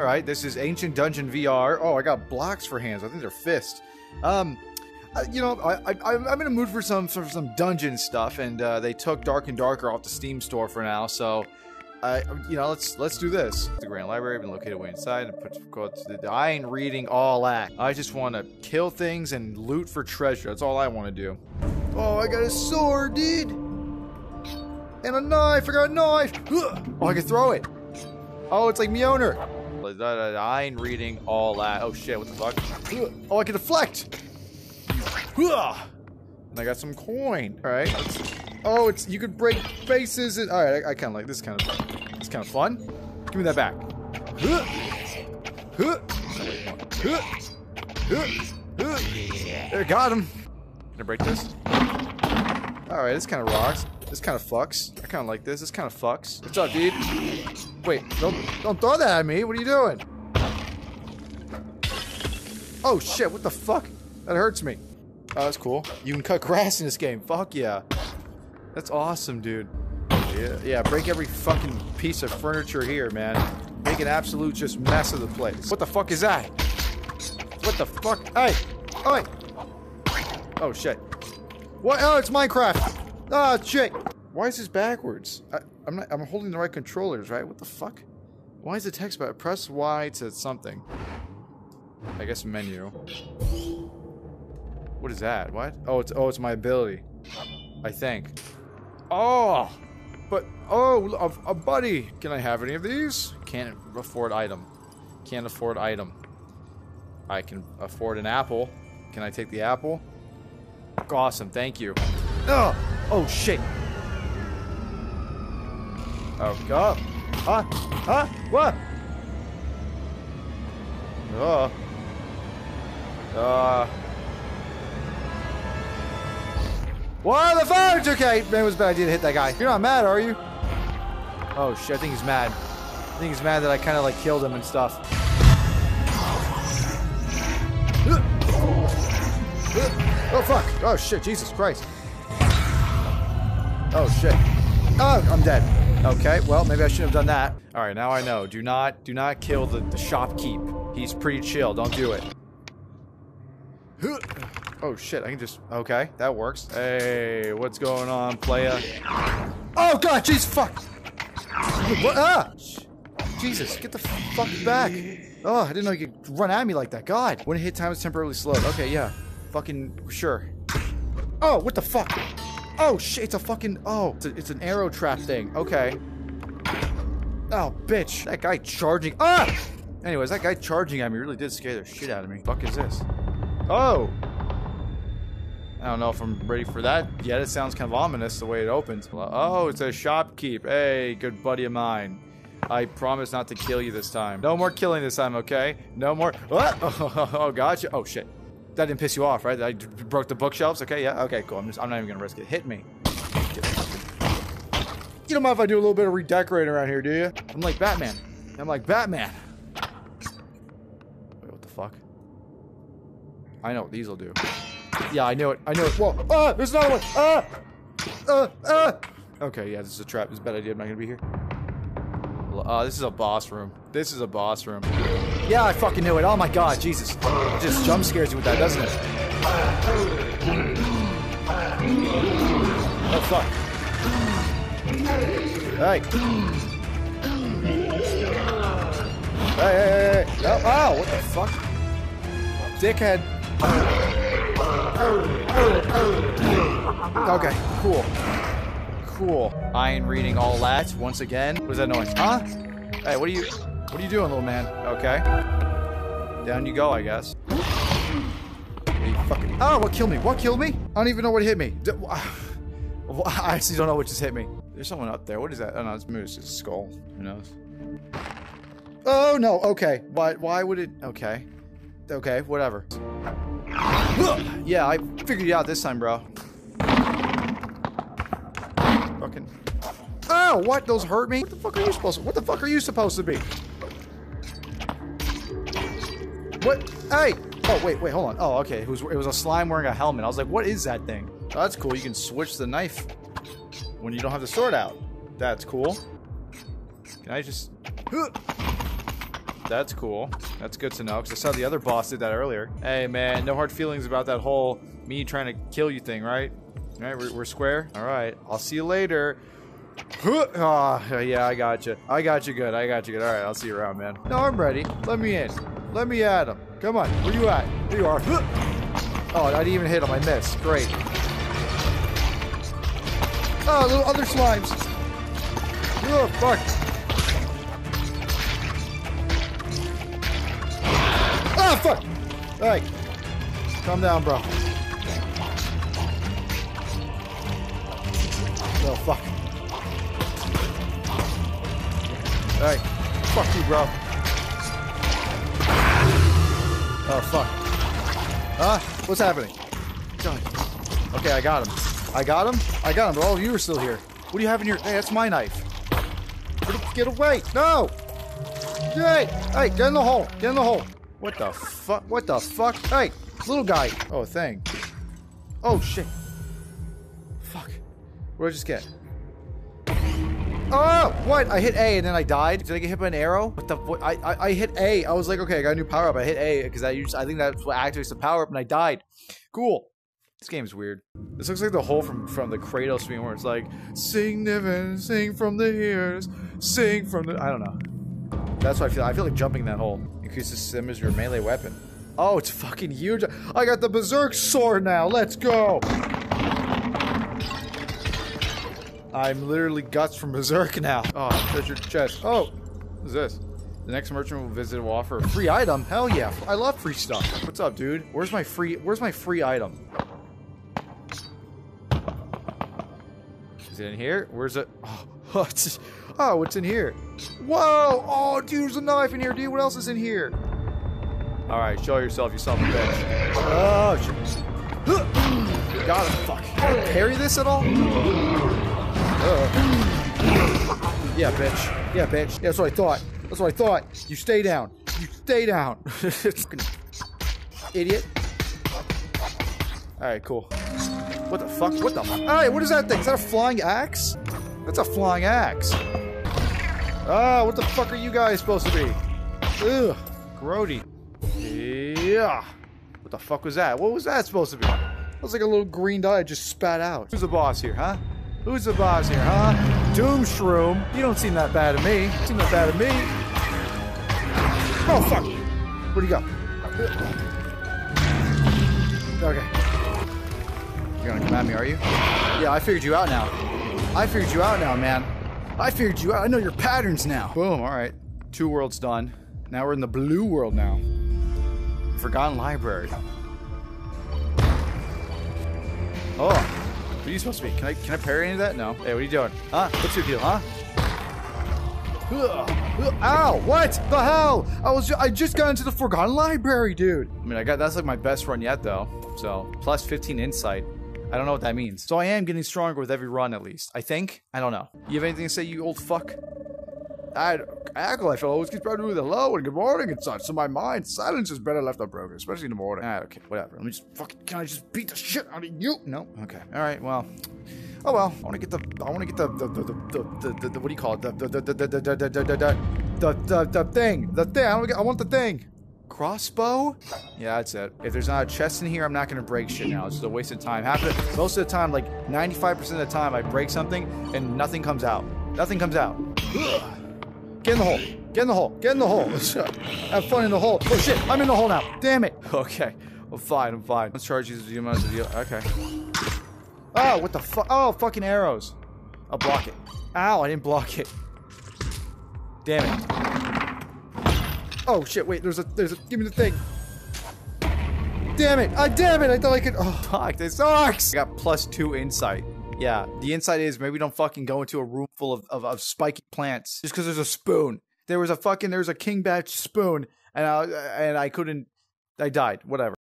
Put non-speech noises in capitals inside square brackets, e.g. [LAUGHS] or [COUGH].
All right, this is Ancient Dungeon VR. Oh, I got blocks for hands. I think they're fists. Um, uh, you know, I, I, I'm in a mood for some for some dungeon stuff, and uh, they took Dark and Darker off the Steam store for now. So, I, you know, let's let's do this. The Grand Library been located way inside, and put to. I ain't reading all that. I just want to kill things and loot for treasure. That's all I want to do. Oh, I got a sword, dude, and a knife. I got a knife. Oh, I can throw it. Oh, it's like Mjolnir. I ain't reading all that. Oh shit, what the fuck? Oh, I can deflect. And I got some coin. All right. oh, it's you could break faces. And, all right, I, I kind of like this. Kind of it's kind of fun. Give me that back. There, got him. I break this? All right, this kind of rocks. This kind of fucks. I kind of like this. This kind of fucks. What's up, dude? Wait, don't don't throw that at me. What are you doing? Oh shit! What the fuck? That hurts me. Oh, that's cool. You can cut grass in this game. Fuck yeah. That's awesome, dude. Yeah, yeah, break every fucking piece of furniture here, man. Make an absolute just mess of the place. What the fuck is that? What the fuck? Hey! Hey! Oh, shit. What? Oh, it's Minecraft! Oh, shit! Why is this backwards? I, I'm not- I'm holding the right controllers, right? What the fuck? Why is the text back? Press Y to something. I guess menu. What is that? What? Oh, it's oh, it's my ability. I think. Oh, but oh, a, a buddy. Can I have any of these? Can't afford item. Can't afford item. I can afford an apple. Can I take the apple? Awesome, thank you. Oh, oh shit. Oh god. Huh? Huh? What? Oh. Uh. What the fuck? It's okay. Man, it was a bad idea to hit that guy. You're not mad, are you? Oh shit, I think he's mad. I think he's mad that I kind of like killed him and stuff. Oh fuck. Oh shit, Jesus Christ. Oh shit. Oh, I'm dead. Okay, well, maybe I shouldn't have done that. Alright, now I know. Do not, do not kill the, the shopkeep. He's pretty chill. Don't do it. [SIGHS] Oh shit, I can just okay, that works. Hey, what's going on, playa? Oh god, jeez, fuck! What ah! Jesus, get the fuck back! Oh, I didn't know you could run at me like that. God. When it hit time is temporarily slowed. Okay, yeah. Fucking sure. Oh, what the fuck? Oh shit, it's a fucking oh, it's, a, it's an arrow trap thing. Okay. Oh, bitch. That guy charging. Ah! Anyways, that guy charging at me really did scare the shit out of me. Fuck is this? Oh! I don't know if I'm ready for that yet. It sounds kind of ominous the way it opens. Oh, it's a shopkeep. Hey, good buddy of mine. I promise not to kill you this time. No more killing this time, okay? No more. What? [LAUGHS] Oh, oh, gotcha. Oh, shit. That didn't piss you off, right? I broke the bookshelves? Okay, yeah. Okay, cool. I'm just. I'm not even gonna risk it. Hit me. You don't mind if I do a little bit of redecorating around here, do you? I'm like Batman. I'm like Batman. Wait, what the fuck? I know what these will do. Yeah, I knew it. I knew it. Whoa. Ah, there's another one. Ah. Uh, ah. Okay, yeah, this is a trap. Is a bad idea. I'm not gonna be here. Uh, this is a boss room. This is a boss room. Yeah, I fucking knew it. Oh my god, Jesus. It just jump scares you with that, doesn't it? Oh fuck. Hey. Hey, hey, hey, hey. Oh, ow, what the fuck? Dickhead. Okay, cool. Cool. I ain't reading all that once again. What is that noise? Huh? Hey, what are you what are you doing, little man? Okay. Down you go, I guess. Fucking Oh, what killed me? What killed me? I don't even know what hit me. [SIGHS] I actually don't know what just hit me. There's someone up there. What is that? Oh no, it's Moose. It's a skull. Who knows? Oh no, okay. Why why would it okay. Okay, whatever. [SIGHS] Yeah, I figured it out this time, bro. Fucking. Oh, what? Those hurt me? What the fuck are you supposed to? What the fuck are you supposed to be? What? Hey! Oh wait, wait, hold on. Oh, okay. It was it was a slime wearing a helmet. I was like, what is that thing? Oh, that's cool. You can switch the knife when you don't have the sword out. That's cool. Can I just? That's cool. That's good to know, because I saw the other boss did that earlier. Hey, man, no hard feelings about that whole me trying to kill you thing, right? All right, we're, we're square? All right, I'll see you later. Oh, yeah, I got you. I got you good. I got you good. All right, I'll see you around, man. No, I'm ready. Let me in. Let me at him. Come on. Where you at? There you are. Oh, I didn't even hit him. I missed. Great. Oh, little other slimes. Oh, fuck. Ah, fuck. All right. Calm down, bro. Oh, fuck. Alright. Fuck you, bro. Oh, fuck. Huh? What's happening? Okay, I got him. I got him? I got him, but all of you are still here. What do you have in your... Hey, that's my knife. Get away! No! Hey! Hey, get in the hole! Get in the hole! What the fuck? What the fuck? Hey! Little guy! Oh, thing. Oh, shit. What did I just get? Oh, what? I hit A and then I died. Did I get hit by an arrow? What the? What? I, I I hit A. I was like, okay, I got a new power up. I hit A because I used. I think that's what activates the power up, and I died. Cool. This game's weird. This looks like the hole from from the Kratos meme where it's like, sing Niven, sing from the ears, sing from the. I don't know. That's what I feel. I feel like jumping that hole. Increases sim as your melee weapon. Oh, it's fucking huge. I got the berserk sword now. Let's go. I'm literally guts from Berserk now. Oh, treasure chest. Oh, what is this? The next merchant will visit will offer a free item. Hell yeah, I love free stuff. What's up, dude? Where's my free? Where's my free item? Is it in here? Where's it? Oh, [LAUGHS] it's, oh, what's in here? Whoa! Oh, dude, there's a knife in here, dude. What else is in here? All right, show yourself, you son of a bitch. Oh shit! [GASPS] Got him. Fuck. Can I parry this at all? Uh. Yeah, bitch. Yeah, bitch. Yeah, that's what I thought. That's what I thought. You stay down. You stay down. [LAUGHS] Idiot. Alright, cool. What the fuck? What the fuck? Alright, what is that thing? Is that a flying axe? That's a flying axe. Ah, what the fuck are you guys supposed to be? Ugh. Grody. Yeah. What the fuck was that? What was that supposed to be? That was like a little green dye I just spat out. Who's the boss here, huh? Who's the boss here, huh? Doom Shroom. You don't seem that bad to me. You seem that bad to me. Oh, fuck. Where'd he go? Okay. You're gonna come at me, are you? Yeah, I figured you out now. I figured you out now, man. I figured you out. I know your patterns now. Boom, alright. Two worlds done. Now we're in the blue world now. Forgotten Library. Oh. Are you supposed to be? Can I can I parry any of that? No. Hey, what are you doing? Huh? What's your deal, huh? Ow! What the hell? I was ju I just got into the Forgotten Library, dude. I mean, I got that's like my best run yet, though. So plus 15 insight. I don't know what that means. So I am getting stronger with every run, at least. I think. I don't know. You have anything to say, you old fuck? I acolyte shall always keep better with hello and good morning and such. So my mind, silence is better left unbroken, especially in the morning. Ah, okay, whatever. Let me just fucking. Can I just beat the shit out of you? No. Okay. All right. Well. Oh well. I want to get the. I want to get the the the the, the, the, what do you call it? The the the the the the the the the the thing. The thing. I want. I want the thing. Crossbow? Yeah, that's it. If there's not a chest in here, I'm not gonna break shit now. It's just a waste of time. Half of, most of the time, like 95% of the time, I break something and nothing comes out. Nothing comes out. Get in the hole. Get in the hole. Get in the hole. [LAUGHS] Have fun in the hole. Oh shit, I'm in the hole now. Damn it. [LAUGHS] Okay. I'm fine. I'm fine. Let's charge these amount of deal. Okay. Oh, what the fuck? Oh, fucking arrows. I'll block it. Ow, I didn't block it. Damn it. Oh shit, wait, there's a there's a give me the thing. Damn it! Ah, damn it! I thought I could. Oh, fuck! This sucks. I got plus two insight. Yeah, the insight is maybe don't fucking go into a room full of of, of spiky plants just because there's a spoon. There was a fucking there's a king batch spoon, and I and I couldn't. I died. Whatever.